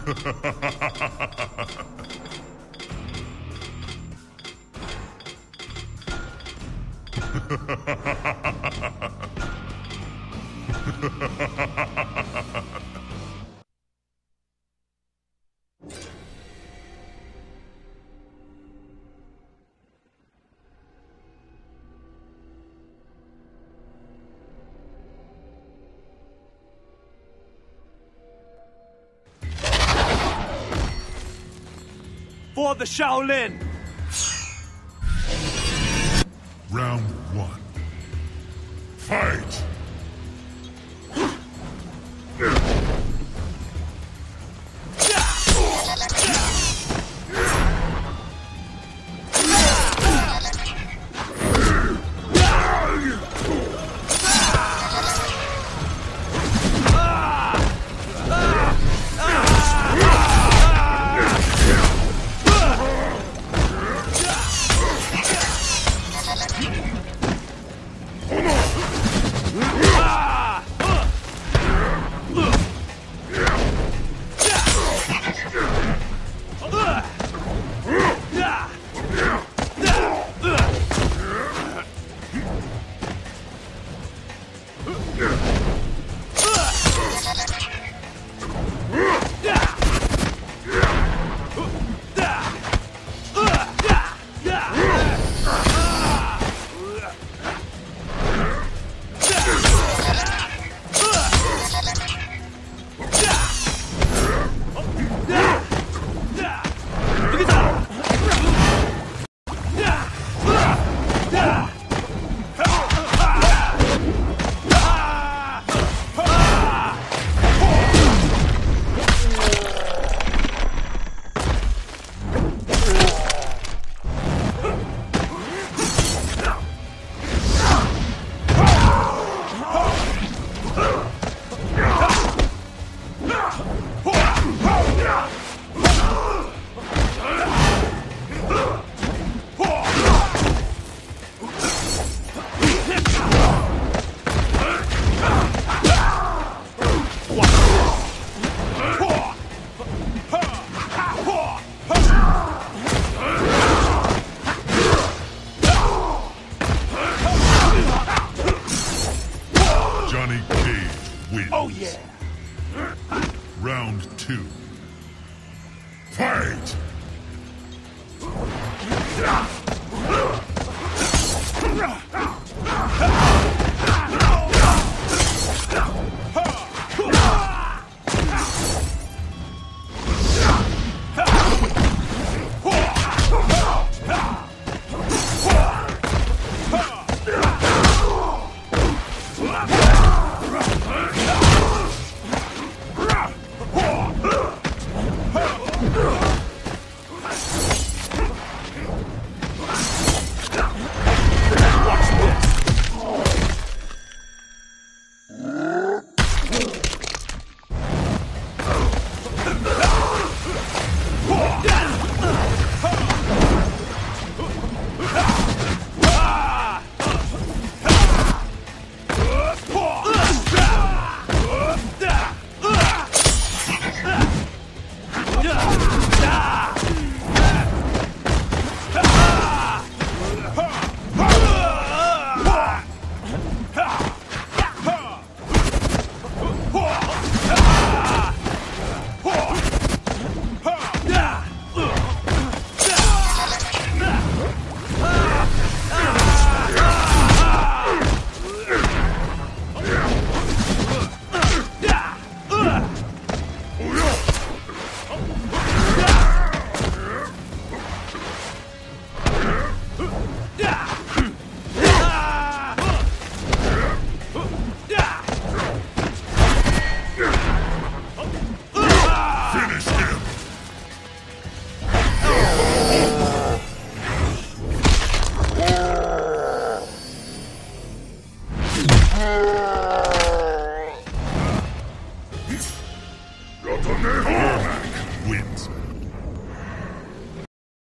Ha ha ha ha ha! The Shaolin! Round one. Fight! Johnny Cage wins. Oh yeah! Round two. Fight! Ugh! Yeah.